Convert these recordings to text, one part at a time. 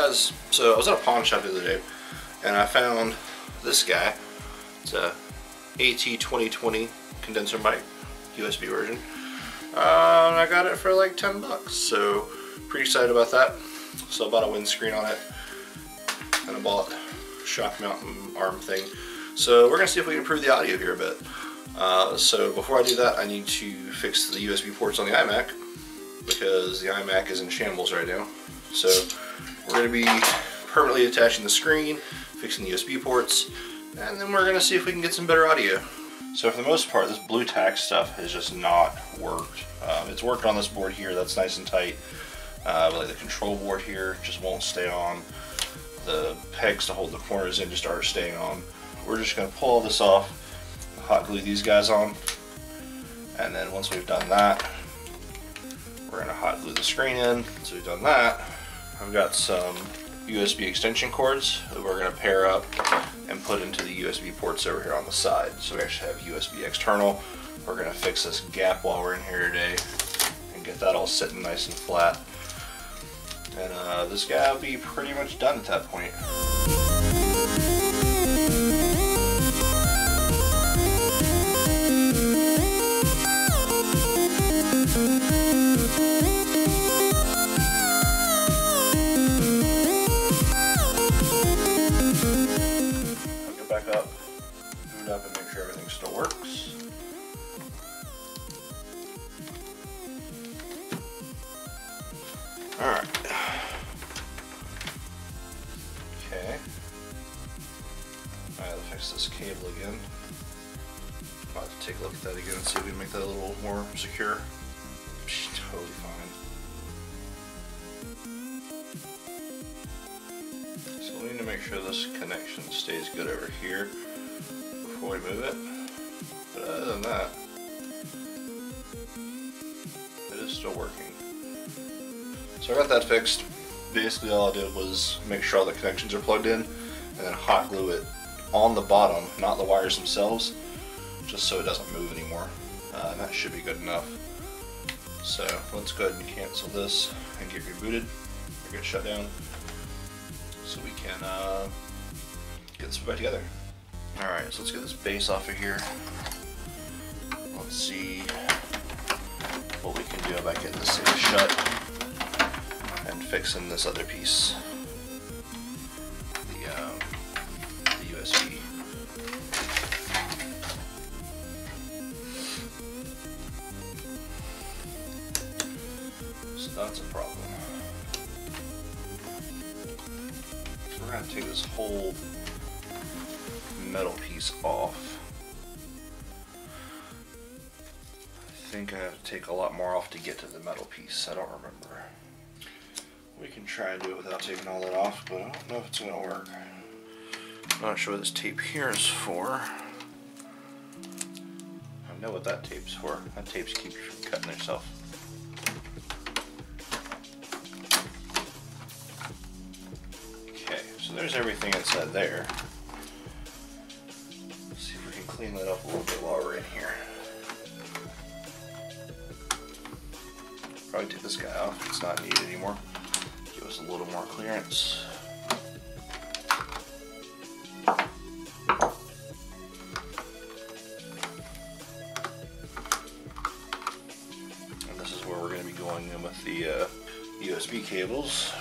guys, so I was at a pawn shop the other day and I found this guy. It's a AT2020 condenser mic, USB version. Uh, I got it for like 10 bucks, so pretty excited about that. So I bought a windscreen on it and I bought shock mount arm thing. So we're gonna see if we can improve the audio here a bit. Uh, so before I do that, I need to fix the USB ports on the iMac because the iMac is in shambles right now. So we're going to be permanently attaching the screen, fixing the USB ports, and then we're going to see if we can get some better audio. So for the most part, this blue tack stuff has just not worked. Um, it's worked on this board here, that's nice and tight, uh, but like the control board here just won't stay on. The pegs to hold the corners in just aren't staying on. We're just to pull all this off, hot glue these guys on, and then once we've done that, we're to hot glue the screen in. So we've done that. I've got some USB extension cords that we're going to pair up and put into the USB ports over here on the side. So we actually have USB external. We're going to fix this gap while we're in here today and get that all sitting nice and flat. And uh, this guy will be pretty much done at that point. Take a look at that again and see if we can make that a little more secure. totally fine. So we need to make sure this connection stays good over here before we move it. But other than that, it is still working. So I got that fixed. Basically all I did was make sure all the connections are plugged in and then hot glue it on the bottom, not the wires themselves, just so it doesn't move anymore. Uh, that should be good enough. So let's go ahead and cancel this and get rebooted or get shut down so we can uh, get this back together. Alright, so let's get this base off of here. Let's see what we can do about getting this thing shut and fixing this other piece. That's a problem. So we're to take this whole metal piece off. I think I have to take a lot more off to get to the metal piece. I don't remember. We can try and do it without taking all that off, but I don't know if it's going to work. I'm not sure what this tape here is for. I know what that tape's for. That tape's keeps cutting yourself. There's everything inside there. Let's see if we can clean that up a little bit while we're in here. Probably take this guy off, it's not needed anymore Give us a little more clearance. And this is where we're going to be going in with the uh, USB cables.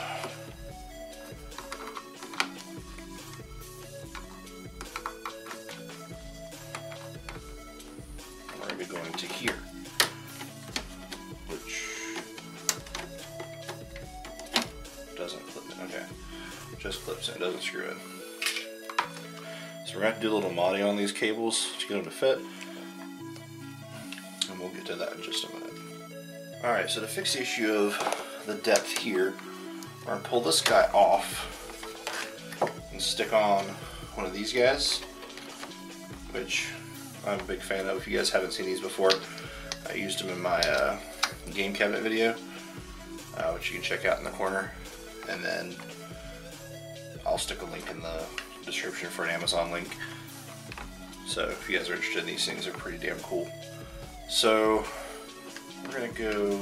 Cables to get them to fit. And we'll get to that in just a minute. Alright, so to fix the issue of the depth here, we're going to pull this guy off and stick on one of these guys, which I'm a big fan of. If you guys haven't seen these before, I used them in my uh, game cabinet video, uh, which you can check out in the corner. And then I'll stick a link in the description for an Amazon link. So if you guys are interested in these things, they're pretty damn cool. So we're gonna go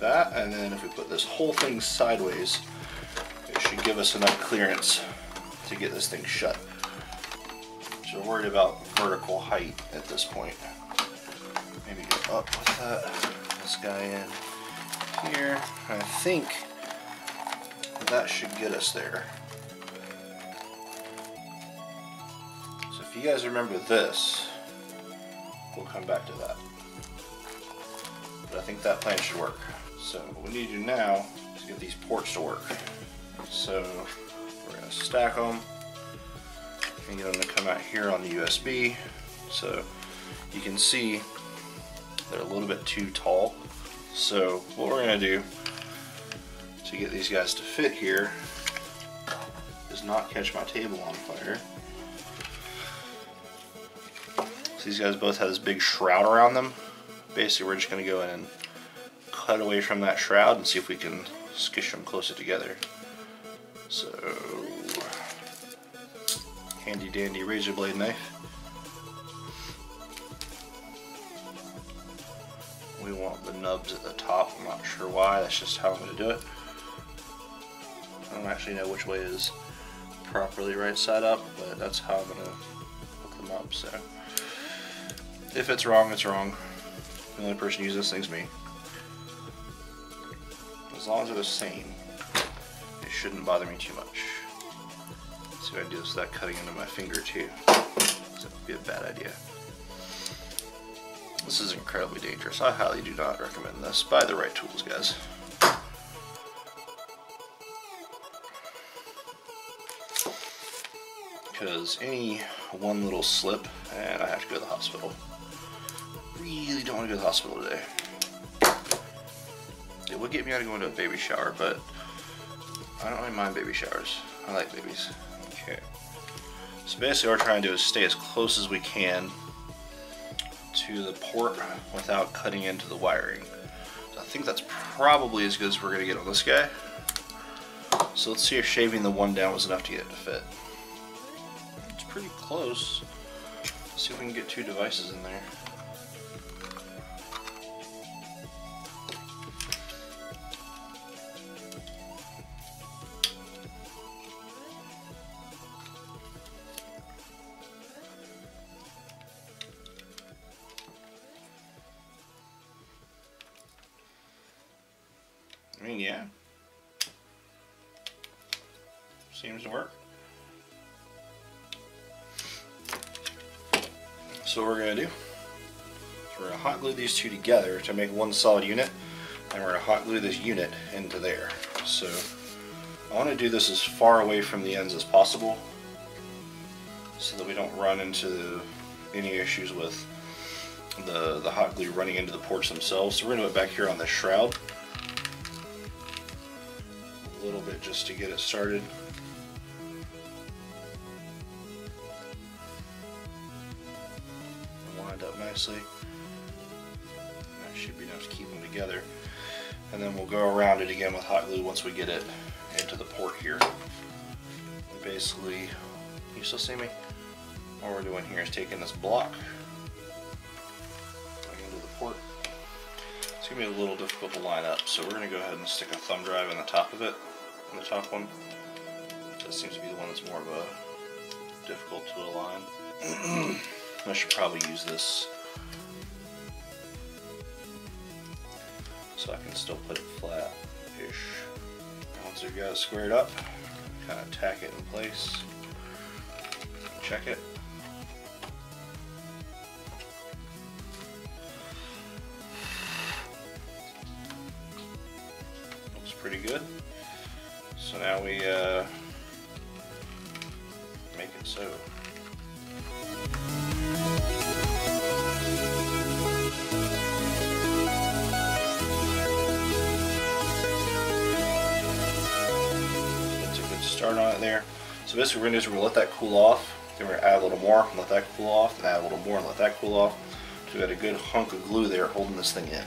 that, and then if we put this whole thing sideways, it should give us enough clearance to get this thing shut. So we're worried about vertical height at this point. Maybe go up with that. This guy in here. I think that should get us there. You guys remember this, we'll come back to that. But I think that plan should work. So what we need to do now is get these ports to work. So we're gonna stack them and get them to come out here on the USB. So you can see they're a little bit too tall. So what we're gonna do to get these guys to fit here is not catch my table on fire. These guys both have this big shroud around them. Basically we're just gonna go in and cut away from that shroud and see if we can skish them closer together. So, handy dandy razor blade knife. We want the nubs at the top, I'm not sure why, that's just how I'm going to do it. I don't actually know which way is properly right side up, but that's how I'm going to hook them up, so. If it's wrong, it's wrong. The only person who uses this thing's me. As long as they're the same, it shouldn't bother me too much. See if I do this without cutting into my finger too. That would be a bad idea. This is incredibly dangerous. I highly do not recommend this. Buy the right tools, guys. Because any one little slip, and I have to go to the hospital. I really don't want to go to the hospital today. It would get me out of going to a baby shower, but I don't really mind baby showers. I like babies. Okay. So basically what we're trying to do is stay as close as we can to the port without cutting into the wiring. So I think that's probably as good as we're going to get on this guy. So let's see if shaving the one down was enough to get it to fit. It's pretty close. Let's see if we can get two devices in there. Yeah. Seems to work. So what we're going to do is we're going to hot glue these two together to make one solid unit and we're going to hot glue this unit into there. So I want to do this as far away from the ends as possible so that we don't run into any issues with the, the hot glue running into the ports themselves. So we're going to do it back here on the shroud a little bit just to get it started. Lined up nicely. That should be enough to keep them together. And then we'll go around it again with hot glue once we get it into the port here. Basically, you still see me? What we're doing here is taking this block into the port. It's gonna be a little difficult to line up, so we're gonna go ahead and stick a thumb drive in the top of it on the top one. That seems to be the one that's more of a difficult to align. I should probably use this so I can still put it flat-ish. Once we've got it squared up, kind of tack it in place, check it. Looks pretty good. So now we uh, make it so. That's a good start on it there. So basically we're going to do is we're to let that cool off, then we're to add a little more, let that cool off, then add a little more and let that cool off. So we got a good hunk of glue there holding this thing in.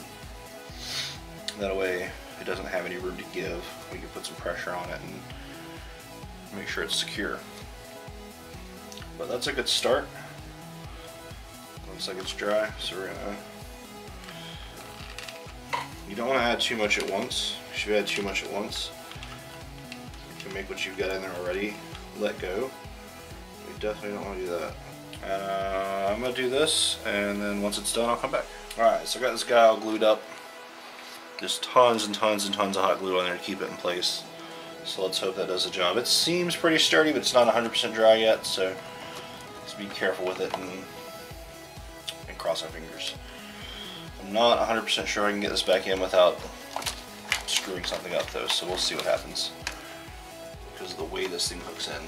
That way it doesn't have any room to give. We can put some pressure on it and make sure it's secure. But that's a good start. Looks like it's dry, so we're gonna. You don't want to add too much at once. If you add too much at once, you can make what you've got in there already let go. We definitely don't want to do that. Uh, I'm to do this, and then once it's done, I'll come back. Alright, so I got this guy all glued up. Just tons and tons and tons of hot glue on there to keep it in place. So let's hope that does the job. It seems pretty sturdy, but it's not 100% dry yet, so let's be careful with it and, and cross our fingers. I'm not 100% sure I can get this back in without screwing something up though, so we'll see what happens. Because of the way this thing hooks in.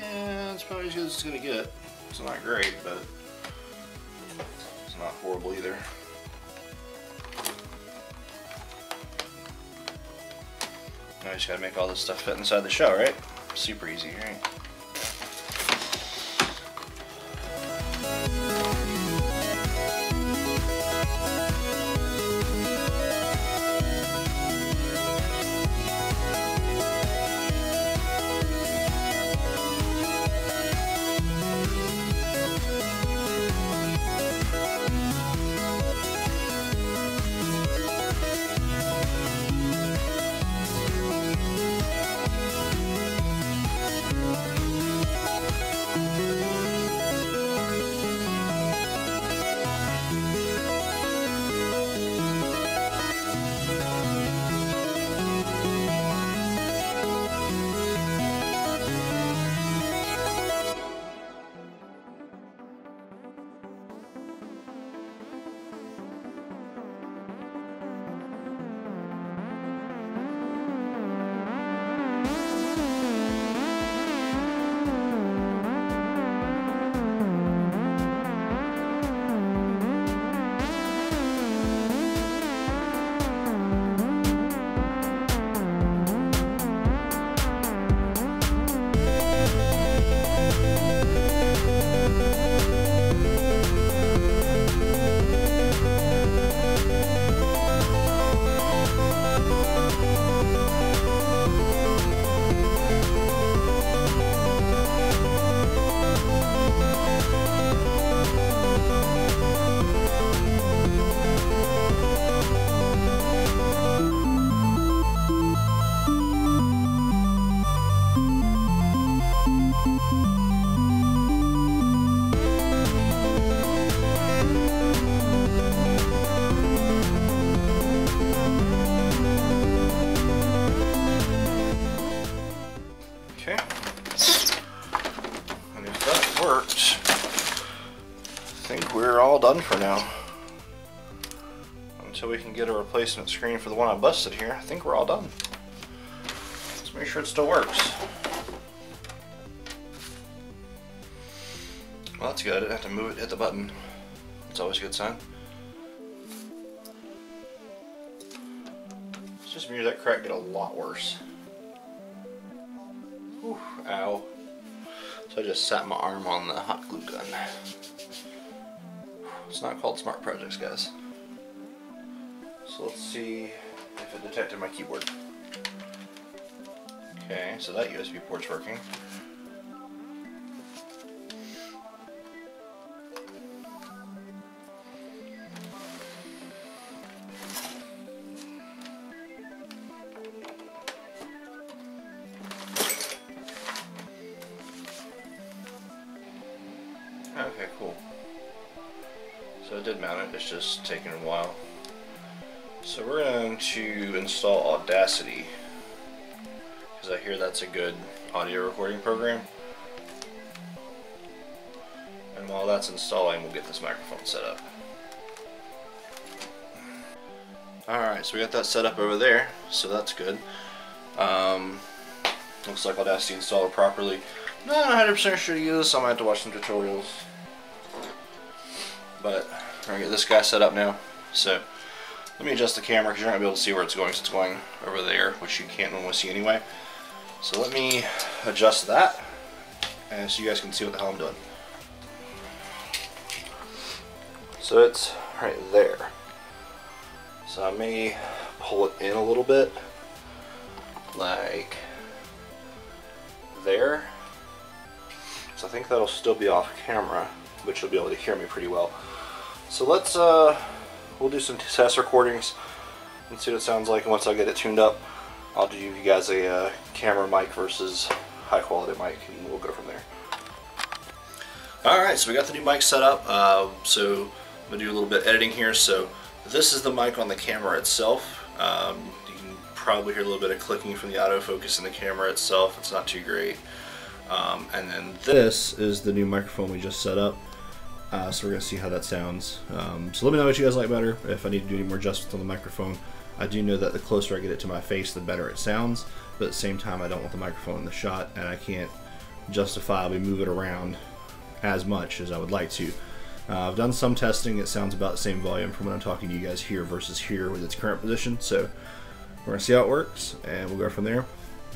Yeah, it's probably as good as it's gonna get. It's not great, but it's not horrible either. I just gotta make all this stuff fit inside the shell, right? Super easy, right? Done for now. Until we can get a replacement screen for the one I busted here, I think we're all done. Let's make sure it still works. Well, that's good. I didn't have to move it, hit the button. It's always a good sign. It's just me that crack get a lot worse. Whew, ow. So I just sat my arm on the hot glue gun. It's not called Smart Projects, guys. So let's see if it detected my keyboard. Okay, so that USB port's working. Okay, cool. So it did mount it, it's just taking a while. So we're going to install Audacity because I hear that's a good audio recording program. And while that's installing, we'll get this microphone set up. Alright, so we got that set up over there, so that's good. Um, looks like Audacity installed properly. Not 100% sure to use I might have to watch some tutorials. But we're going to get this guy set up now. So let me adjust the camera because you're not going to be able to see where it's going since it's going over there, which you can't normally see anyway. So let me adjust that and so you guys can see what the hell I'm doing. So it's right there. So I may pull it in a little bit, like there. So I think that'll still be off camera, but you'll be able to hear me pretty well. So let's, uh, we'll do some test recordings and see what it sounds like And once I get it tuned up. I'll do you guys a uh, camera mic versus high quality mic, and we'll go from there. All right, so we got the new mic set up. Uh, so I'm gonna do a little bit editing here. So this is the mic on the camera itself. Um, you can probably hear a little bit of clicking from the autofocus in the camera itself. It's not too great. Um, and then this is the new microphone we just set up. Uh, so we're gonna see how that sounds. Um, so let me know what you guys like better. If I need to do any more adjustments on the microphone, I do know that the closer I get it to my face, the better it sounds. But at the same time, I don't want the microphone in the shot, and I can't justifiably move it around as much as I would like to. Uh, I've done some testing. It sounds about the same volume from when I'm talking to you guys here versus here with its current position. So we're gonna see how it works, and we'll go from there.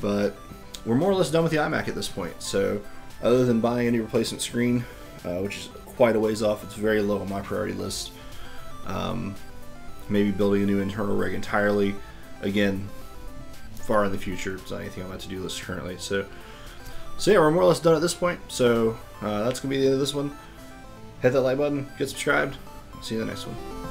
But we're more or less done with the iMac at this point. So other than buying a new replacement screen, uh, which is quite a ways off, it's very low on my priority list. Um, maybe building a new internal rig entirely. Again, far in the future. It's not anything on my to-do list currently. So, so yeah, we're more or less done at this point. So uh, that's gonna be the end of this one. Hit that like button, get subscribed. See you in the next one.